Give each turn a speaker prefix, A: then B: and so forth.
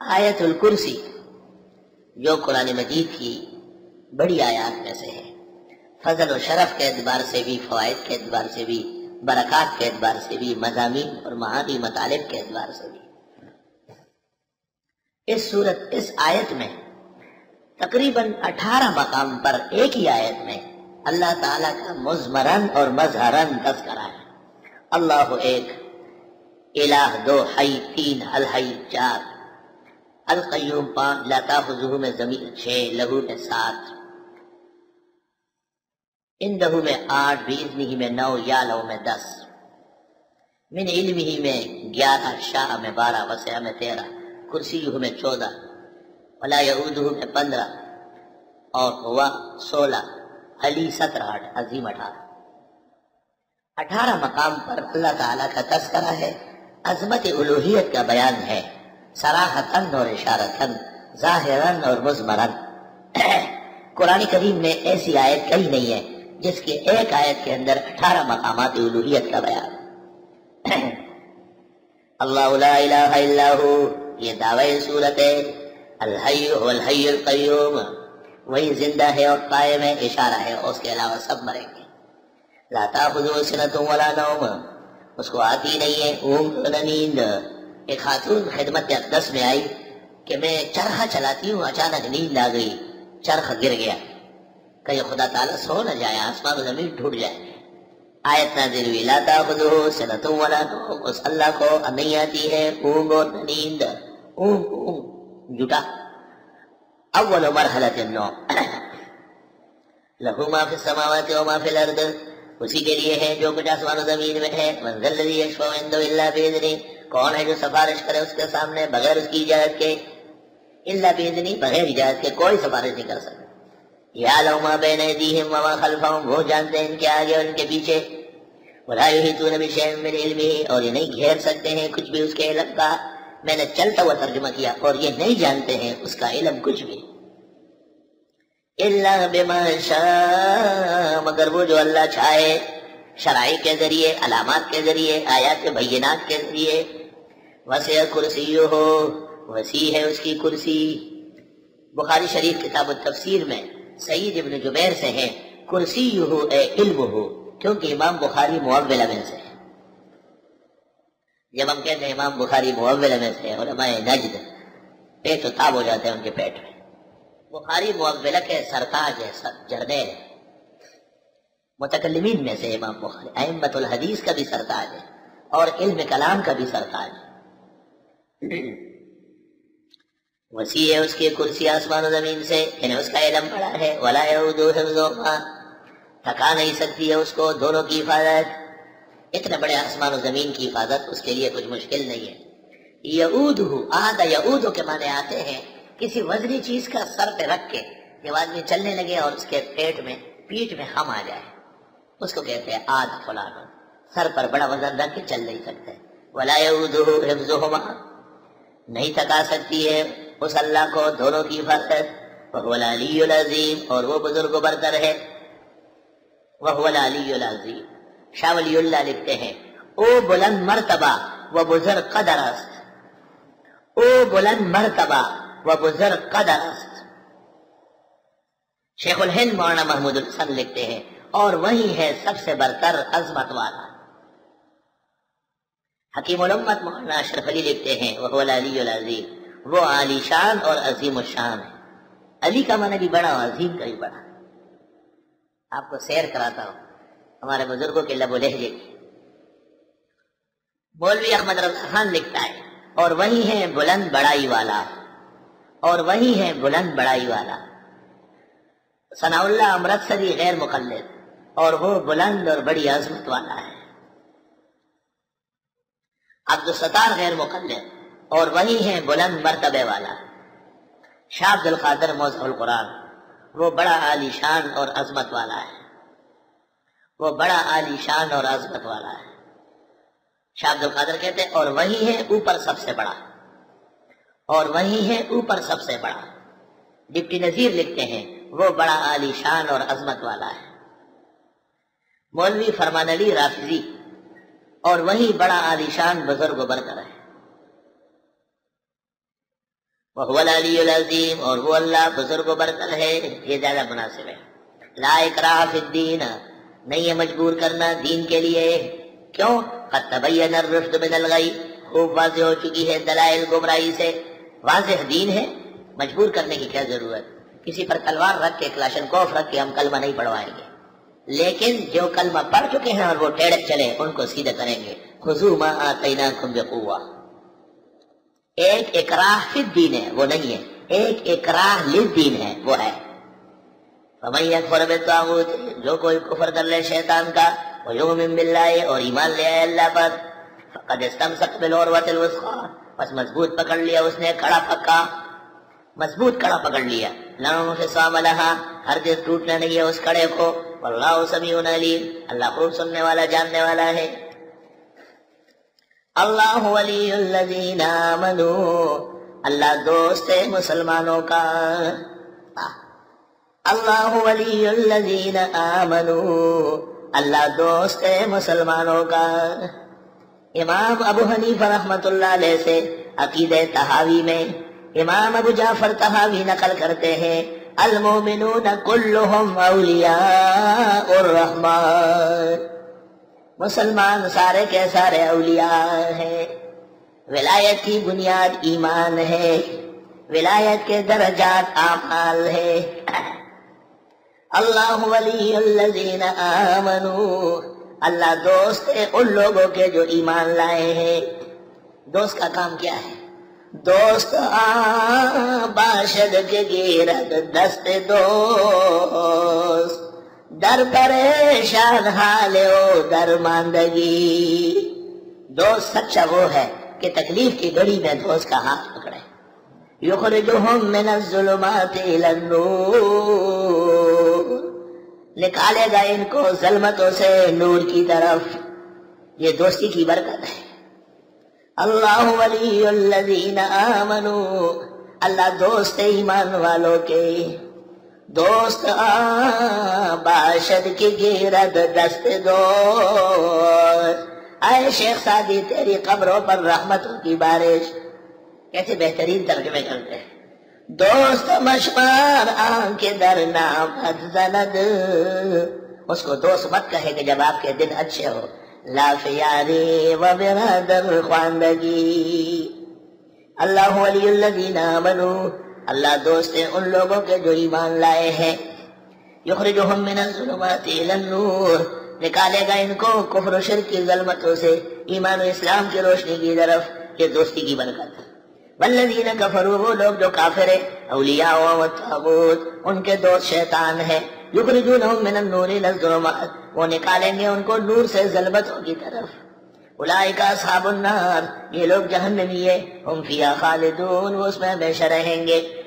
A: آیت الکرسی، جو قرآن مجید کی بڑی آیات میں سے ہے۔ فضل و شرف کے اعتبار سے بھی، فوائد کے اعتبار سے بھی، برکات کے اعتبار سے بھی، مضامین اور معانی، مطالب کے اعتبار سے بھی۔ اس صورت اس آیت میں تقریباً اٹھارہ مقام پر ایک ہی آیت میں اللہ تعالیٰ کا مزمرن اور مظہرن تذکرہ ہے۔ اللہ ایک الہ دو حی، تین الحی، چار۔ القیوم پانچ لتا حضو میں زمین چھ لہو میں سات۔ ان دہو میں آٹھ، بیس نہیں میں نو، یا لو میں دس۔ من علم ہی میں گیارہ، شاہ میں بارہ، وسیع میں تیرہ، کرسی میں چودہ، ولا یعودہ میں پندرہ، اور ہوا سولہ، علی سترہ عظیم اٹھارہ۔ اٹھارہ مقام پر اللہ تعالیٰ کا تذکرہ ہے، عظمت الوحیت کا بیان ہے۔ سراحتن اور اشارتن ظاہرن اور مزمرن قرآن کریم میں ایسی آیت کئی نہیں ہے، جس کے ایک آیت کے اندر اٹھارہ مقامات الوحیت کا بیان۔ اللہ لا الہ الا ہو، یہ دعوی صورت ہے۔ الحی والحی القیوم، وہی زندہ ہے اور قائم ہے، اشارہ ہے، اس کے علاوہ سب مریں گے۔ لا تاخذو سنت ولا نوم، اس کو آتی نہیں ہے، اونگ نیند۔ ایک خاتون خدمت اقدس میں آئی کہ میں چرخہ چلاتی ہوں، اچانک نیند آ گئی چرخ گر گیا۔ کہ خدا تعالیٰ سو نہ جائے، آسمان و زمین ٹوٹ جائے۔ آیت نازل ہوئی، لا تاخذو سنت ولا نوم، اس اللہ کو نہیں آتی ہے اونگ اور نیند اونگ اونگ جٹا اول مرحلت النوم۔ لہو ما فی السماوات و ما فی الارض، اسی کے لیے ہے جو کچھ آسمان و زمین میں ہے۔ منزل الذی یشفع عنده الا باذنہ کون ہے جو سفارش کرے اس کے سامنے بغیر اس کی اجازت کے؟ الا باذنہ بغیر اجازت کے کوئی سفارش نہیں کر سکتا۔ یا لو ما بین ایدیہم و ما خلفہم، وہ جانتے ہیں ان کے آگے اور ان کے پیچھے۔ ولا یحیطون بشیء من علمہ، اور یہ نہیں گھیر سکتے ہیں کچھ بھی اس کے علم کا۔ میں نے چلتا ہوا ترجمہ کیا اور یہ نہیں جانتے ہیں اس کا علم کچھ بھی۔ اللہ بما شاء، مگر وہ جو اللہ چاہے شرائع کے ذریعے، علامات کے ذریعے، آیات بینات کے ذریعے۔ وسیع کرسی ہو وسیع ہے اس کی کرسی۔ بخاری شریف کتاب التفسیر میں سعید ابن جبیر سے ہے کرسی ہو اے علم ہو کیونکہ امام بخاری معول میں سے ہے۔ جب ہم کہتے ہیں امام بخاری معول میں سے علماء نجد، پیٹ و تاب ہو جاتے ہیں ان کے پیٹ میں۔ بخاری معولہ کے سرتاج ہے جرنیل متکلمین میں سے امام بخاری احمد الحدیث کا بھی سرتاج ہے اور علم کلام کا بھی سرتاج ہے۔ وسیع ہے اس کی کرسی آسمان و زمین سے یعنی اس کا علم بڑا ہے۔ ولا حفظهما تھکا نہیں سکتی ہے اس کو، دونوں کی حفاظت۔ اتنے بڑے آسمان و زمین کی حفاظت اس کے لیے کچھ مشکل نہیں ہے۔ یعود آدھا یعود کے معنی آتے ہیں۔ کسی وزنی چیز کا سر پہ رکھ کے، جب آدمی چلنے لگے اور اس کے پیٹ میں پیٹ میں ہم آ جائے۔ اس کو کہتے ہیں آدھ فلان سر پر بڑا وزن رکھ کے چل نہیں سکتے۔ ولا حفظهما نہیں تھکا سکتی ہے۔ اس اللہ کو دونوں کی حفاظت وہ العلی العظیم اور وہ بزرگ برتر ہے۔ وہ العلی العظیم۔ شاہ ولی اللہ لکھتے ہیں۔ او بلند مرتبہ وہ بزرگ قدر است۔ او بلند مرتبہ وہ بزرگ قدر است۔ شیخ الہند مولانا محمود الحسن لکھتے ہیں۔ اور وہی ہے سب سے برتر عظمت والا۔ حکیم الامت مولانا اشرف علی لکھتے ہیں وہ علی العظیم۔ وہ علی شان اور عظیم الشان ہے علی کا معنی بھی بڑا اور عظیم کا بھی بڑا۔ آپ کو سیر کراتا ہوں، ہمارے بزرگوں کے لب و لہجے کی۔ مولوی احمد رضا خان لکھتا ہے، اور وہی ہے بلند بڑائی والا۔ اور وہی ہے بلند بڑائی والا۔ ثناء اللہ امرتسری غیر مقلد، اور وہ بلند اور بڑی عظمت والا ہے۔ عبد الستار غیر مقلد اور وہی ہے بلند مرتبے والا۔ شاہ عبد القادر موضوع القرآن، وہ بڑا عالی شان اور عظمت والا ہے۔ وہ بڑا عالی شان اور عظمت والا ہے۔ شاہ عبد القادر کہتے ہیں، اور وہی ہے اوپر سب سے بڑا۔ اور وہی ہے اوپر سب سے بڑا۔ ڈپٹی نذیر لکھتے ہیں، وہ بڑا عالی شان اور عظمت والا ہے۔ مولوی فرمان علی رافضی اور وہی بڑا عالی شان بزرگ و برتر ہے۔ وہ العلی العظیم اور وہ اللہ بزرگ و برتر ہے یہ زیادہ مناسب ہے۔ لا اکراہ فی الدین، نہیں ہے مجبور کرنا دین کے لیے۔ کیوں؟ قد تبین الرشد من الغی خوب واضح ہو چکی ہے دلائل گمراہی سے۔ واضح دین ہے، مجبور کرنے کی کیا ضرورت؟ کسی پر تلوار رکھ کے، کلاشن کوف رکھ کے ہم کلمہ نہیں پڑھوائیں گے۔ لیکن جو کلمہ پڑھ چکے ہیں اور وہ ٹیڑے چلے، ان کو سیدھے کریں گے۔ خزو ما آتیناکم بقوہ ایک اکراہ فی الدین ہے، وہ نہیں ہے۔ ایک اکراہ للدین ہے، وہ ہے۔ فمن یکفر بالطاغوت، جو کوئی کفر کر لے شیطان کا ویؤمن باللہ اور ایمان لے آئے اللہ پر۔ فقد استمسک بالعروۃ الوثقی پس مضبوط پکڑ لیا اس نے، کڑا پکا۔ مضبوط کڑا پکڑ لیا۔ لا انفصام لها ہر دل ٹوٹنا نہیں ہے اس کڑے کو۔ واللہ سمیع علیم، اللہ خوب سننے والا، جاننے والا ہے۔ اللہ ولی الذین آمنوا اللہ دوست ہے مسلمانوں کا۔ اللہ ولی الذین آمنوا اللہ دوست ہے مسلمانوں کا۔ امام ابو حنیفہ رحمت اللہ علیہ سے عقید تحاوی میں امام ابو جعفر تحاوی نقل کرتے ہیں۔ المومنون کلهم اولیاء الرحمن. مسلمان سارے کے سارے اولیاء ہیں۔ ولایت کی بنیاد ایمان ہے۔ ولایت کے درجات اعمال ہے اللہ ولی الذین آمنوا اللہ دوست ہے ان لوگوں کے جو ایمان لائے ہیں۔ دوست کا کام کیا ہے؟ دوست باشد کے گیرد دست دوست. در پریشان حال او در ماندگی. دوست سچا وہ ہے کہ تکلیف کی گڑی میں دوست کا ہاتھ پکڑے. یخرجہم من الظلمات النور. نکالے گا ان کو ظلمتوں سے نور کی طرف. یہ دوستی کی برکت ہے. اللہ ولی الذین آمنوا اللہ دوست ایمان والوں کے۔ دوست باشد کی گیرد دست دوست اے شیخ سادی تیری قبروں پر رحمتوں کی بارش۔ کیسے بہترین ترجمے کرتے ہیں۔ دوست مشمار آنکھ در نام زند۔ اس کو دوست مت کہے کہ جب آپ کے دن اچھے ہو لا فیاری و برادر خواندگی اللہ ولی الذین آمنوا. اللہ دوست ہے ان لوگوں کے جو ایمان لائے ہیں. یخرجہم من الظلمات الى النور. نکالے گا ان کو کفر و شرک کی ظلمتوں سے، ایمان و اسلام کی روشنی کی طرف، یہ دوستی کی برکت والذین کفروا، وہ لوگ جو کافر ہیں، اولیاء و تابوت، ان کے دوست شیطان ہیں. یخرجونہم من النور الى الظلمات وہ نکالیں گے ان کو نور سے ظلمتوں کی طرف۔ اولئک اصحاب النار، یہ لوگ جہنمی ہے ہم فیہا خالدون، وہ اس میں ہمیشہ رہیں گے۔